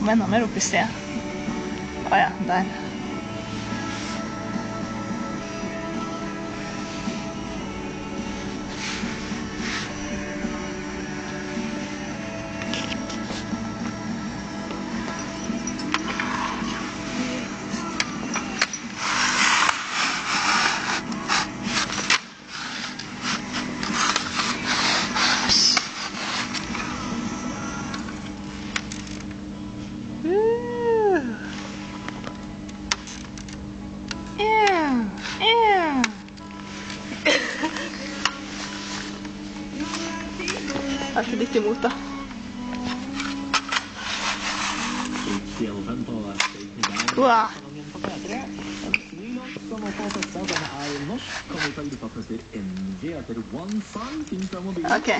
kom enda mer opp i sted. Å ja, der. Har ikke litt imot, da. Wow. Salongen på P3. En ny låt som nå får testa. Den er norsk. Kommer ifølge papmester NG etter One Song. Finnes fra mobilen. Ok.